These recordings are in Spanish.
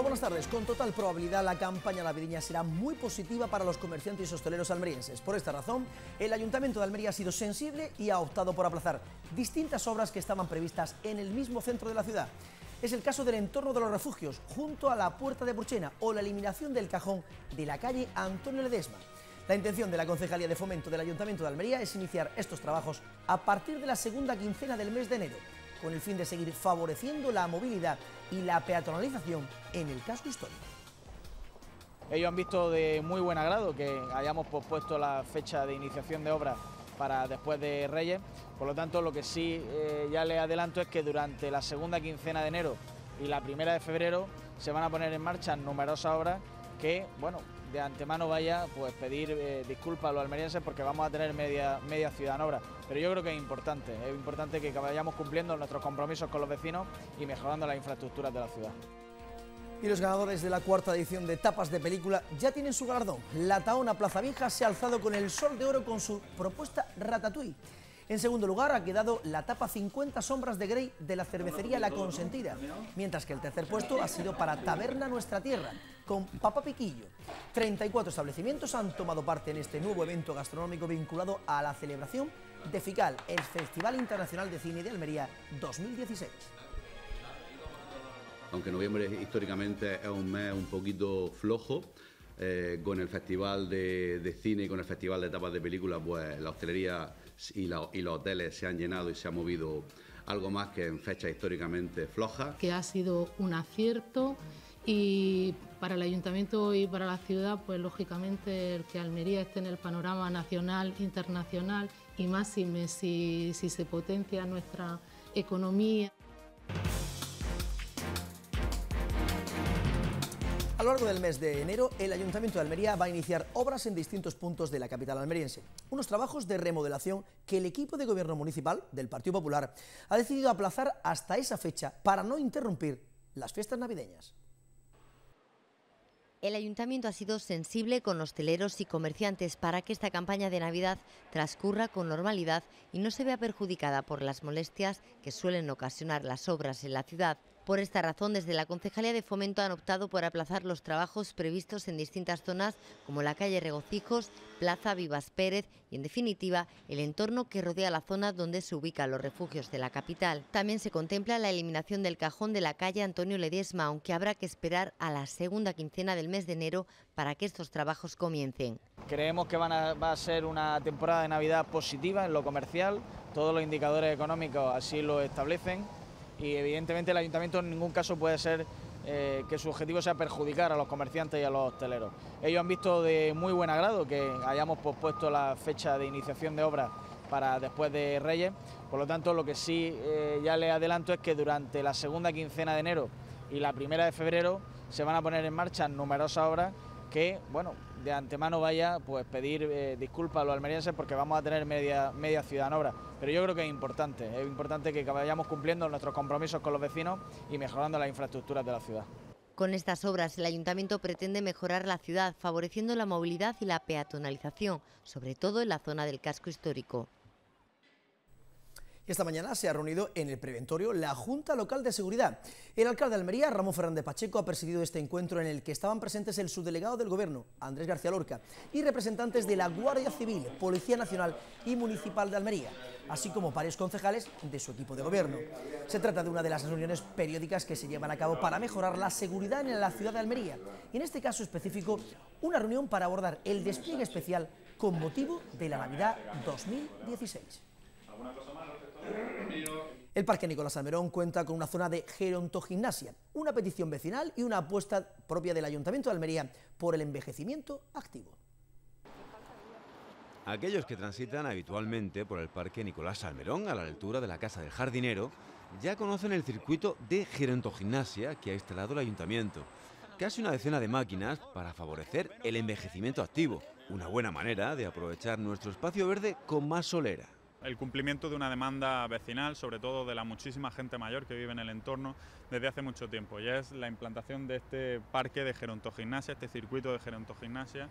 Buenas tardes. Con total probabilidad la campaña navideña será muy positiva para los comerciantes y hosteleros almerienses. Por esta razón, el Ayuntamiento de Almería ha sido sensible y ha optado por aplazar distintas obras que estaban previstas en el mismo centro de la ciudad. Es el caso del entorno de los refugios, junto a la Puerta de Burchena, o la eliminación del cajón de la calle Antonio Ledesma. La intención de la Concejalía de Fomento del Ayuntamiento de Almería es iniciar estos trabajos a partir de la segunda quincena del mes de enero con el fin de seguir favoreciendo la movilidad y la peatonalización en el casco histórico. Ellos han visto de muy buen agrado que hayamos pospuesto la fecha de iniciación de obras para después de Reyes, por lo tanto lo que sí eh, ya les adelanto es que durante la segunda quincena de enero y la primera de febrero se van a poner en marcha numerosas obras que, bueno, de antemano vaya pues pedir eh, disculpas a los almerienses porque vamos a tener media, media ciudad en obra. Pero yo creo que es importante, es importante que vayamos cumpliendo nuestros compromisos con los vecinos y mejorando las infraestructuras de la ciudad. Y los ganadores de la cuarta edición de Tapas de Película ya tienen su galardón. La Taona Plaza Vieja se ha alzado con el sol de oro con su propuesta Ratatouille. En segundo lugar ha quedado la tapa 50 sombras de Grey de la cervecería La Consentida, mientras que el tercer puesto ha sido para Taberna Nuestra Tierra, con Papa Piquillo. 34 establecimientos han tomado parte en este nuevo evento gastronómico vinculado a la celebración de FICAL, el Festival Internacional de Cine de Almería 2016. Aunque noviembre históricamente es un mes un poquito flojo, eh, con el Festival de, Cine y con el Festival de Etapas de Películas, pues la hostelería y, y, los hoteles se han llenado y se ha movido algo más que en fechas históricamente flojas. Que ha sido un acierto y para el ayuntamiento y para la ciudad, pues lógicamente el que Almería esté en el panorama nacional, internacional y más si, si se potencia nuestra economía. A lo largo del mes de enero, el Ayuntamiento de Almería va a iniciar obras en distintos puntos de la capital almeriense. Unos trabajos de remodelación que el equipo de gobierno municipal del Partido Popular ha decidido aplazar hasta esa fecha para no interrumpir las fiestas navideñas. El ayuntamiento ha sido sensible con hosteleros y comerciantes para que esta campaña de Navidad transcurra con normalidad y no se vea perjudicada por las molestias que suelen ocasionar las obras en la ciudad. Por esta razón, desde la Concejalía de Fomento han optado por aplazar los trabajos previstos en distintas zonas como la calle Regocijos, Plaza Vivas Pérez y, en definitiva, el entorno que rodea la zona donde se ubican los refugios de la capital. También se contempla la eliminación del cajón de la calle Antonio Ledesma, aunque habrá que esperar a la segunda quincena del mes de enero para que estos trabajos comiencen. Creemos que va a ser una temporada de Navidad positiva en lo comercial, todos los indicadores económicos así lo establecen y evidentemente el ayuntamiento en ningún caso puede ser eh, que su objetivo sea perjudicar a los comerciantes y a los hosteleros. Ellos han visto de muy buen agrado que hayamos pospuesto la fecha de iniciación de obras para después de Reyes, por lo tanto lo que sí eh, ya les adelanto es que durante la segunda quincena de enero y la primera de febrero se van a poner en marcha numerosas obras que, bueno, de antemano vaya pues pedir eh, disculpas a los almerienses porque vamos a tener media, media ciudad en. Pero yo creo que es importante, es importante que vayamos cumpliendo nuestros compromisos con los vecinos y mejorando las infraestructuras de la ciudad. Con estas obras, el ayuntamiento pretende mejorar la ciudad, favoreciendo la movilidad y la peatonalización, sobre todo en la zona del casco histórico. Esta mañana se ha reunido en el preventorio la Junta Local de Seguridad. El alcalde de Almería, Ramón Fernández Pacheco, ha presidido este encuentro en el que estaban presentes el subdelegado del Gobierno, Andrés García Lorca, y representantes de la Guardia Civil, Policía Nacional y Municipal de Almería, así como varios concejales de su equipo de gobierno. Se trata de una de las reuniones periódicas que se llevan a cabo para mejorar la seguridad en la ciudad de Almería, y en este caso específico, una reunión para abordar el despliegue especial con motivo de la Navidad 2016. El Parque Nicolás Almerón cuenta con una zona de gerontogimnasia, una petición vecinal y una apuesta propia del Ayuntamiento de Almería por el envejecimiento activo. Aquellos que transitan habitualmente por el Parque Nicolás Almerón, a la altura de la Casa del Jardinero, ya conocen el circuito de gerontogimnasia que ha instalado el Ayuntamiento. Casi una decena de máquinas para favorecer el envejecimiento activo, una buena manera de aprovechar nuestro espacio verde con más solera el cumplimiento de una demanda vecinal, sobre todo de la muchísima gente mayor que vive en el entorno desde hace mucho tiempo, y es la implantación de este parque de gerontogimnasia, este circuito de gerontogimnasia,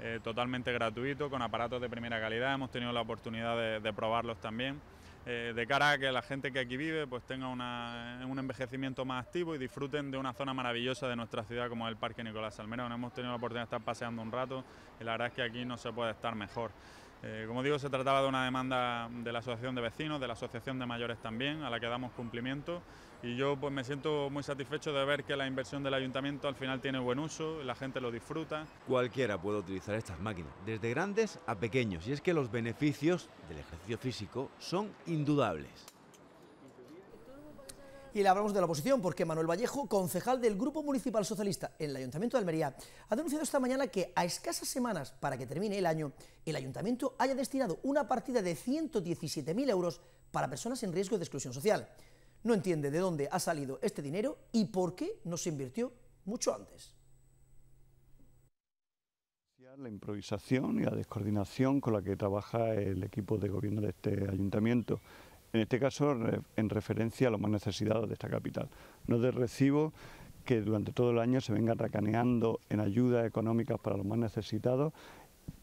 eh, totalmente gratuito, con aparatos de primera calidad, hemos tenido la oportunidad de, probarlos también. eh, de cara a que la gente que aquí vive pues tenga un envejecimiento más activo y disfruten de una zona maravillosa de nuestra ciudad como el Parque Nicolás Salmerón. Hemos tenido la oportunidad de estar paseando un rato y la verdad es que aquí no se puede estar mejor. Eh, como digo, se trataba de una demanda de la Asociación de Vecinos, de la Asociación de Mayores también, a la que damos cumplimiento y yo pues me siento muy satisfecho de ver que la inversión del ayuntamiento al final tiene buen uso, la gente lo disfruta. Cualquiera puede utilizar estas máquinas, desde grandes a pequeños, y es que los beneficios del ejercicio físico son indudables. Y le hablamos de la oposición porque Manuel Vallejo, concejal del Grupo Municipal Socialista en el Ayuntamiento de Almería, ha denunciado esta mañana que a escasas semanas para que termine el año, el Ayuntamiento haya destinado una partida de 117.000 euros para personas en riesgo de exclusión social. No entiende de dónde ha salido este dinero y por qué no se invirtió mucho antes. La improvisación y la descoordinación con la que trabaja el equipo de gobierno de este ayuntamiento en este caso en referencia a los más necesitados de esta capital. No de recibo que durante todo el año se vengan racaneando en ayudas económicas para los más necesitados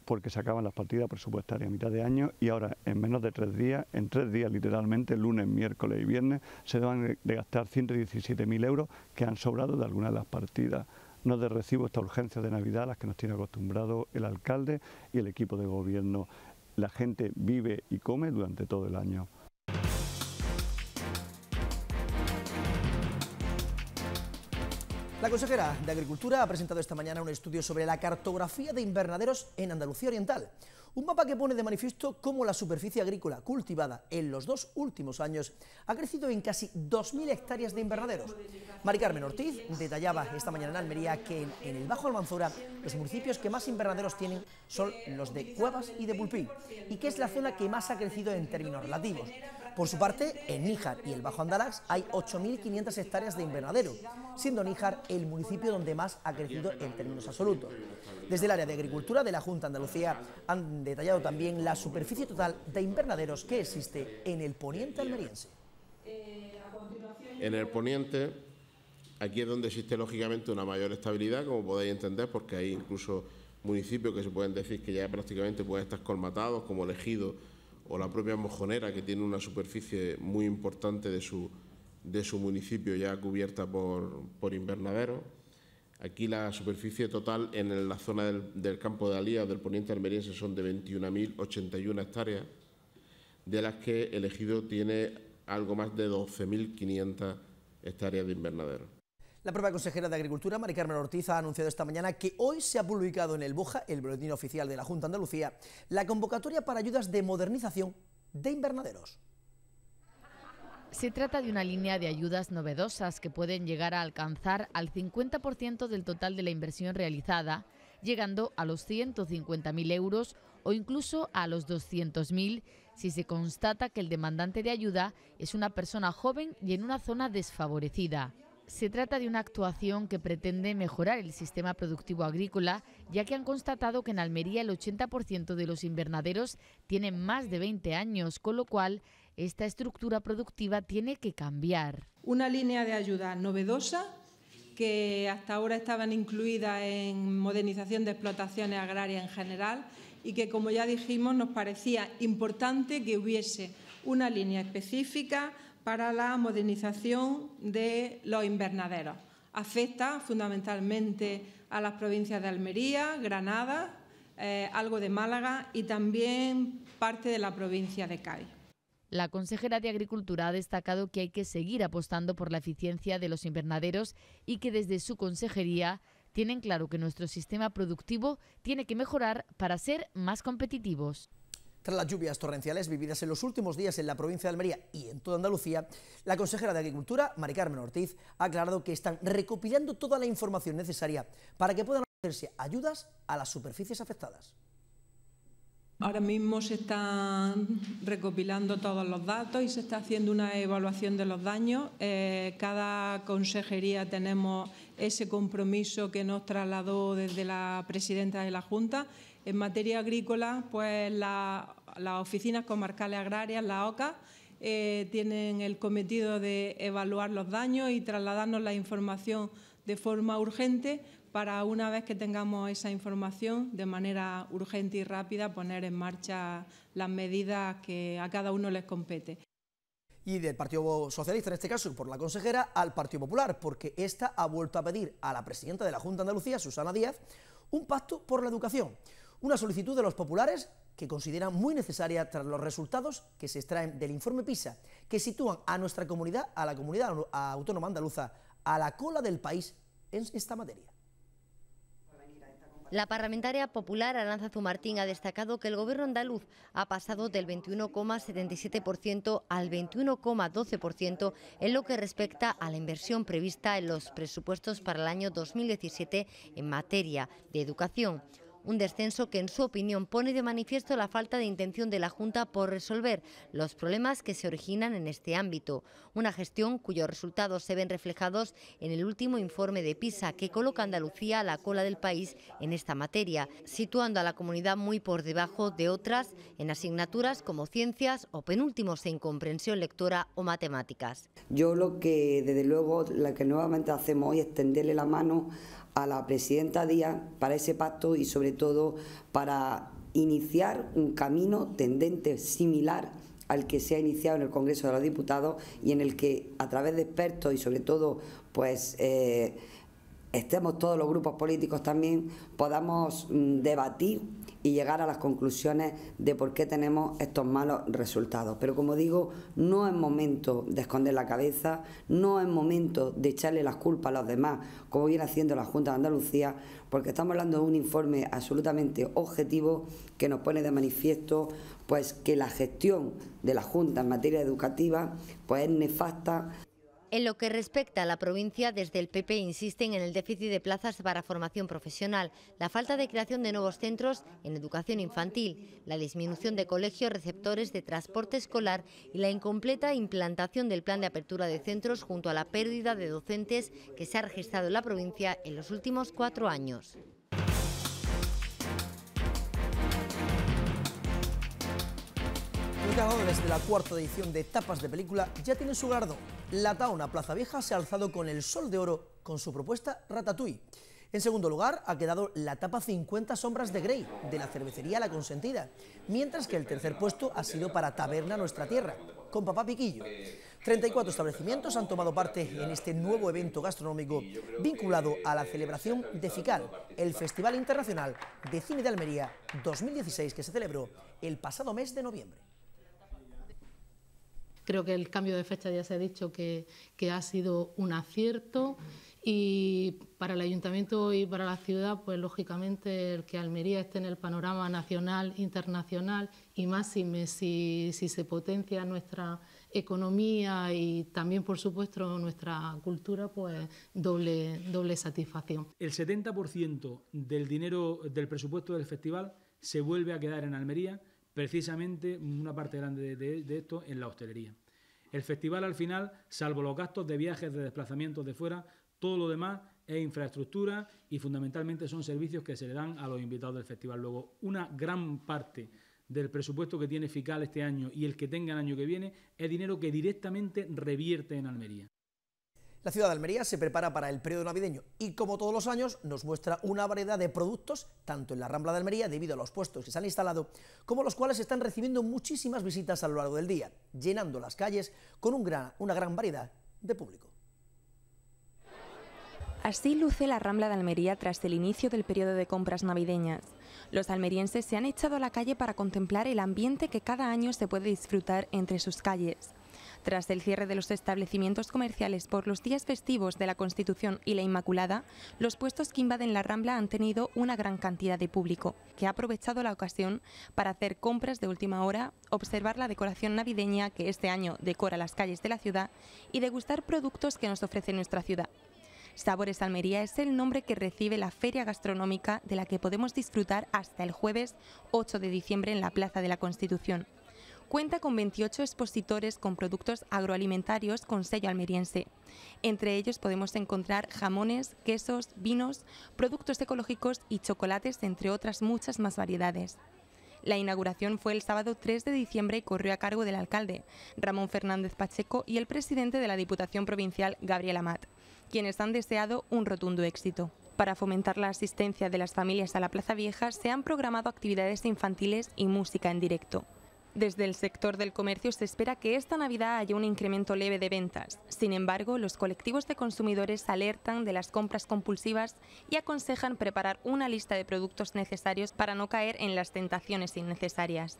porque se acaban las partidas presupuestarias a mitad de año y ahora en menos de tres días, en tres días literalmente, lunes, miércoles y viernes, se deben de gastar 117.000 euros que han sobrado de algunas de las partidas. No de recibo esta urgencia de Navidad a las que nos tiene acostumbrado el alcalde y el equipo de gobierno. La gente vive y come durante todo el año. La consejera de Agricultura ha presentado esta mañana un estudio sobre la cartografía de invernaderos en Andalucía Oriental. Un mapa que pone de manifiesto cómo la superficie agrícola cultivada en los dos últimos años ha crecido en casi 2.000 hectáreas de invernaderos. Mari Carmen Ortiz detallaba esta mañana en Almería que en, el Bajo Almanzora los municipios que más invernaderos tienen son los de Cuevas y de Pulpín, y que es la zona que más ha crecido en términos relativos. Por su parte, en Níjar y el Bajo Andalax hay 8.500 hectáreas de invernadero, siendo Níjar el municipio donde más ha crecido en términos absolutos. Desde el área de agricultura de la Junta de Andalucía han detallado también la superficie total de invernaderos que existe en el poniente almeriense. En el poniente, aquí es donde existe lógicamente una mayor estabilidad, como podéis entender, porque hay incluso municipios que se pueden decir que ya prácticamente pueden estar colmatados, como elegidos o la propia Mojonera, que tiene una superficie muy importante de su, de su municipio ya cubierta por, por invernaderos. Aquí la superficie total en la zona del, campo de Alía del poniente almeriense son de 21.081 hectáreas, de las que el ejido tiene algo más de 12.500 hectáreas de invernadero. La propia consejera de Agricultura, Mari Carmen Ortiz, ha anunciado esta mañana que hoy se ha publicado en el BOJA, el boletín oficial de la Junta de Andalucía, la convocatoria para ayudas de modernización de invernaderos. Se trata de una línea de ayudas novedosas que pueden llegar a alcanzar al 50% del total de la inversión realizada, llegando a los 150.000 euros o incluso a los 200.000 si se constata que el demandante de ayuda es una persona joven y en una zona desfavorecida. Se trata de una actuación que pretende mejorar el sistema productivo agrícola, ya que han constatado que en Almería el 80% de los invernaderos tienen más de 20 años, con lo cual esta estructura productiva tiene que cambiar. Una línea de ayuda novedosa que hasta ahora estaban incluidas en modernización de explotaciones agrarias en general y que, como ya dijimos, nos parecía importante que hubiese una línea específica para la modernización de los invernaderos. Afecta fundamentalmente a las provincias de Almería, Granada, eh, algo de Málaga y también parte de la provincia de Cádiz. La consejera de Agricultura ha destacado que hay que seguir apostando por la eficiencia de los invernaderos y que desde su consejería tienen claro que nuestro sistema productivo tiene que mejorar para ser más competitivos. Tras las lluvias torrenciales vividas en los últimos días en la provincia de Almería y en toda Andalucía, la consejera de Agricultura, Mari Carmen Ortiz, ha aclarado que están recopilando toda la información necesaria para que puedan hacerse ayudas a las superficies afectadas. Ahora mismo se están recopilando todos los datos y se está haciendo una evaluación de los daños. Eh, cada consejería tenemos ese compromiso que nos trasladó desde la presidenta de la Junta. En materia agrícola, pues la, las oficinas comarcales agrarias, la OCA, eh, tienen el cometido de evaluar los daños y trasladarnos la información de forma urgente para una vez que tengamos esa información, de manera urgente y rápida, poner en marcha las medidas que a cada uno les compete. Y del Partido Socialista, en este caso, por la consejera, al Partido Popular, porque esta ha vuelto a pedir a la presidenta de la Junta de Andalucía, Susana Díaz, un pacto por la educación. Una solicitud de los populares que consideran muy necesaria tras los resultados que se extraen del informe PISA, que sitúan a nuestra comunidad, a la comunidad autónoma andaluza, a la cola del país en esta materia. La parlamentaria popular Aranza Zumartín ha destacado que el gobierno andaluz ha pasado del 21,77% al 21,12% en lo que respecta a la inversión prevista en los presupuestos para el año 2017 en materia de educación un descenso que en su opinión pone de manifiesto la falta de intención de la Junta por resolver los problemas que se originan en este ámbito, una gestión cuyos resultados se ven reflejados en el último informe de PISA que coloca a Andalucía a la cola del país en esta materia, situando a la comunidad muy por debajo de otras en asignaturas como ciencias o penúltimos en comprensión lectora o matemáticas. Yo lo que desde luego la que nuevamente hacemos hoy es tenderle la mano a la presidenta Díaz para ese pacto y sobre todo para iniciar un camino tendente similar al que se ha iniciado en el Congreso de los Diputados y en el que a través de expertos y sobre todo pues eh, estemos todos los grupos políticos también podamos mm, debatir y llegar a las conclusiones de por qué tenemos estos malos resultados. Pero como digo, no es momento de esconder la cabeza, no es momento de echarle las culpas a los demás, como viene haciendo la Junta de Andalucía, porque estamos hablando de un informe absolutamente objetivo que nos pone de manifiesto pues que la gestión de la Junta en materia educativa pues es nefasta en lo que respecta a la provincia, desde el PP insisten en el déficit de plazas para formación profesional, la falta de creación de nuevos centros en educación infantil, la disminución de colegios receptores de transporte escolar y la incompleta implantación del plan de apertura de centros junto a la pérdida de docentes que se ha registrado en la provincia en los últimos cuatro años. Ganadores de la cuarta edición de Tapas de Película ya tienen su galardón. La Tauna Plaza Vieja se ha alzado con el Sol de Oro con su propuesta Ratatouille. En segundo lugar ha quedado la tapa 50 sombras de Grey, de la cervecería La Consentida, mientras que el tercer puesto ha sido para Taberna Nuestra Tierra, con Papá Piquillo. 34 establecimientos han tomado parte en este nuevo evento gastronómico vinculado a la celebración de FICAL, el Festival Internacional de Cine de Almería 2016 que se celebró el pasado mes de noviembre. Creo que el cambio de fecha ya se ha dicho que, ha sido un acierto y para el ayuntamiento y para la ciudad, pues lógicamente el que Almería esté en el panorama nacional, internacional y más si, si, se potencia nuestra economía y también, por supuesto, nuestra cultura, pues doble, doble satisfacción. El 70% del dinero del presupuesto del festival se vuelve a quedar en Almería precisamente una parte grande de, esto en la hostelería. El festival al final, salvo los gastos de viajes, de desplazamientos de fuera, todo lo demás es infraestructura y fundamentalmente son servicios que se le dan a los invitados del festival. Luego, una gran parte del presupuesto que tiene FICAL este año y el que tenga el año que viene es dinero que directamente revierte en Almería. La ciudad de Almería se prepara para el periodo navideño y como todos los años nos muestra una variedad de productos, tanto en la Rambla de Almería debido a los puestos que se han instalado, como los cuales están recibiendo muchísimas visitas a lo largo del día, llenando las calles con una gran variedad de público. Así luce la Rambla de Almería tras el inicio del periodo de compras navideñas. Los almerienses se han echado a la calle para contemplar el ambiente que cada año se puede disfrutar entre sus calles. Tras el cierre de los establecimientos comerciales por los días festivos de la Constitución y la Inmaculada, los puestos que invaden la Rambla han tenido una gran cantidad de público, que ha aprovechado la ocasión para hacer compras de última hora, observar la decoración navideña que este año decora las calles de la ciudad y degustar productos que nos ofrece nuestra ciudad. Sabores Almería es el nombre que recibe la feria gastronómica de la que podemos disfrutar hasta el jueves 8 de diciembre en la Plaza de la Constitución cuenta con 28 expositores con productos agroalimentarios con sello almeriense. Entre ellos podemos encontrar jamones, quesos, vinos, productos ecológicos y chocolates, entre otras muchas más variedades. La inauguración fue el sábado 3 de diciembre y corrió a cargo del alcalde, Ramón Fernández Pacheco, y el presidente de la Diputación Provincial, Gabriel Amat, quienes han deseado un rotundo éxito. Para fomentar la asistencia de las familias a la Plaza Vieja se han programado actividades infantiles y música en directo. Desde el sector del comercio se espera que esta Navidad haya un incremento leve de ventas. Sin embargo, los colectivos de consumidores alertan de las compras compulsivas y aconsejan preparar una lista de productos necesarios para no caer en las tentaciones innecesarias.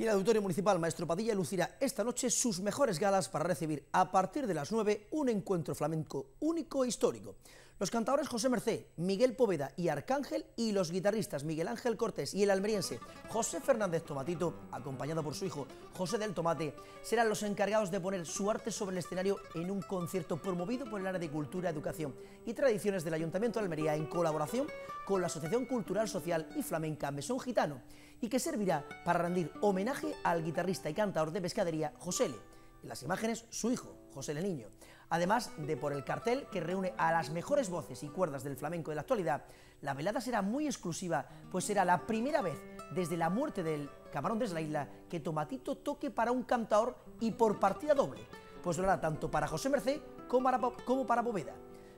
Y el Auditorio Municipal Maestro Padilla lucirá esta noche sus mejores galas para recibir a partir de las 9 un encuentro flamenco único e histórico. Los cantadores José Mercé, Miguel Poveda y Arcángel y los guitarristas Miguel Ángel Cortés y el almeriense José Fernández Tomatito, acompañado por su hijo José del Tomate, serán los encargados de poner su arte sobre el escenario en un concierto promovido por el área de Cultura, Educación y Tradiciones del Ayuntamiento de Almería en colaboración con la Asociación Cultural Social y Flamenca Mesón Gitano y que servirá para rendir homenaje al guitarrista y cantador de pescadería José Le. En las imágenes, su hijo, José Le Niño además de por el cartel que reúne a las mejores voces y cuerdas del flamenco de la actualidad, la velada será muy exclusiva, pues será la primera vez desde la muerte del camarón de la isla que Tomatito toque para un cantador y por partida doble, pues lo hará tanto para José para, como para Boveda.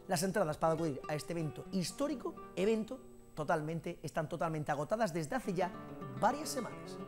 Las entradas para acudir a este evento histórico, evento totalmente, están totalmente agotadas desde hace ya varias semanas.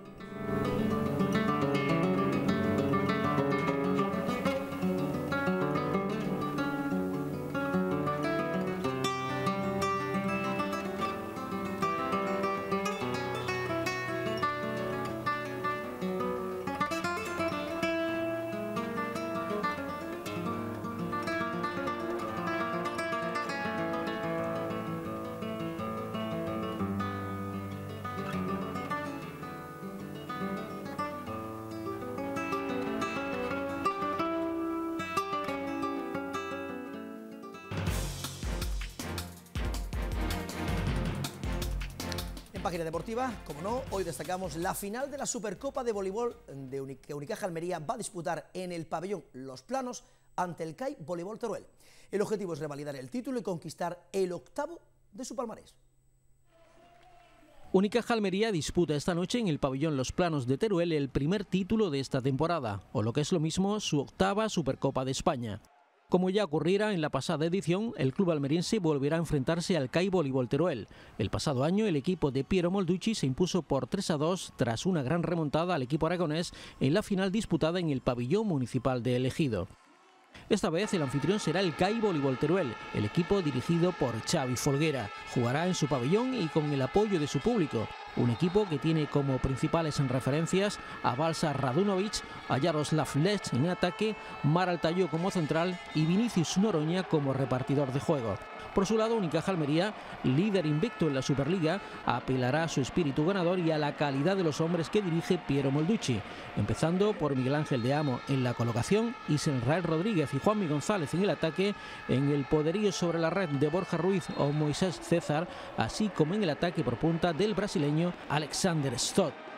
Página deportiva, como no, hoy destacamos la final de la Supercopa de Voleibol que Unicaja Almería va a disputar en el pabellón Los Planos ante el CAI Voleibol Teruel. El objetivo es revalidar el título y conquistar el octavo de su palmarés. Unicaja Almería disputa esta noche en el pabellón Los Planos de Teruel el primer título de esta temporada, o lo que es lo mismo, su octava Supercopa de España. Como ya ocurriera en la pasada edición, el club almeriense volverá a enfrentarse al CAI Voleibol. El pasado año, el equipo de Piero Molducci se impuso por 3 a 2 tras una gran remontada al equipo aragonés en la final disputada en el pabellón municipal de Elegido. Esta vez el anfitrión será el CAI Voleibol Teruel, el equipo dirigido por Xavi Folguera. Jugará en su pabellón y con el apoyo de su público. Un equipo que tiene como principales referencias a Balsa Radunovic, a Jaroslav Lech en ataque, Mar Altayo como central y Vinicius Noroña como repartidor de juego. Por su lado, Unicaja Almería, líder invicto en la Superliga, apelará a su espíritu ganador y a la calidad de los hombres que dirige Piero Molducci, empezando por Miguel Ángel de Amo en la colocación, Israel Rodríguez y Juanmi González en el ataque, en el poderío sobre la red de Borja Ruiz o Moisés César, así como en el ataque por punta del brasileño Alexander Stott.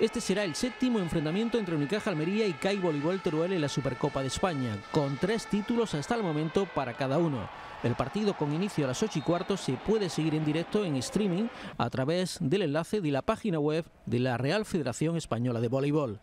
Este será el séptimo enfrentamiento entre Unicaja Almería y CAI Voleibol Teruel en la Supercopa de España, con tres títulos hasta el momento para cada uno. El partido con inicio a las 8 y cuarto se puede seguir en directo en streaming a través del enlace de la página web de la Real Federación Española de Voleibol.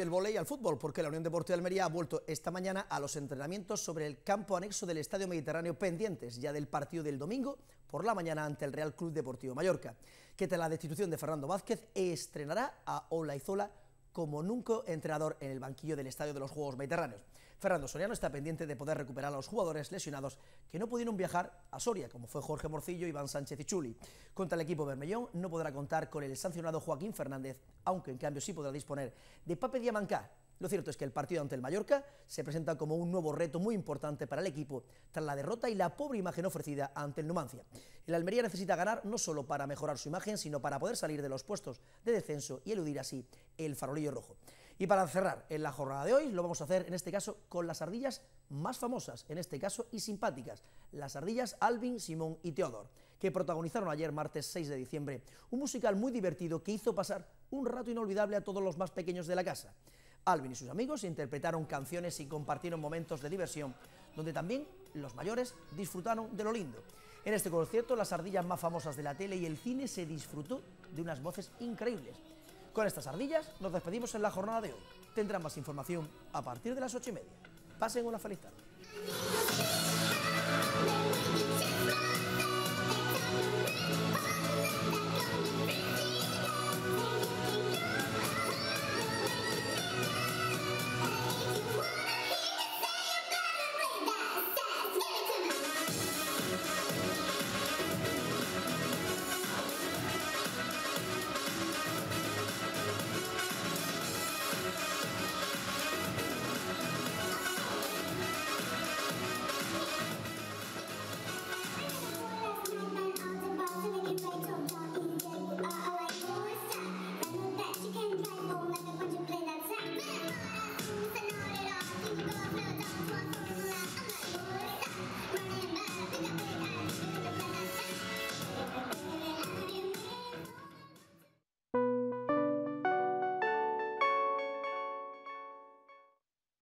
Del volei al fútbol, porque la Unión Deportiva de Almería ha vuelto esta mañana a los entrenamientos sobre el campo anexo del Estadio Mediterráneo pendientes ya del partido del domingo por la mañana ante el Real Club Deportivo Mallorca, que tras la destitución de Fernando Vázquez estrenará a Olaizola como nunca entrenador en el banquillo del Estadio de los Juegos Mediterráneos. Fernando Soriano está pendiente de poder recuperar a los jugadores lesionados que no pudieron viajar a Soria, como fue Jorge Morcillo, Iván Sánchez y Chuli. Contra el equipo Bermellón no podrá contar con el sancionado Joaquín Fernández, aunque en cambio sí podrá disponer de Pape Diamancá, lo cierto es que el partido ante el Mallorca se presenta como un nuevo reto muy importante para el equipo tras la derrota y la pobre imagen ofrecida ante el Numancia. El Almería necesita ganar no solo para mejorar su imagen, sino para poder salir de los puestos de descenso y eludir así el farolillo rojo. Y para cerrar en la jornada de hoy lo vamos a hacer en este caso con las ardillas más famosas, en este caso y simpáticas, las ardillas Alvin, Simón y Teodor, que protagonizaron ayer martes 6 de diciembre un musical muy divertido que hizo pasar un rato inolvidable a todos los más pequeños de la casa. Alvin y sus amigos interpretaron canciones y compartieron momentos de diversión, donde también los mayores disfrutaron de lo lindo. En este concierto, las ardillas más famosas de la tele y el cine se disfrutó de unas voces increíbles. Con estas ardillas nos despedimos en la jornada de hoy. tendrán más información a partir de las ocho y media. Pasen una feliz tarde.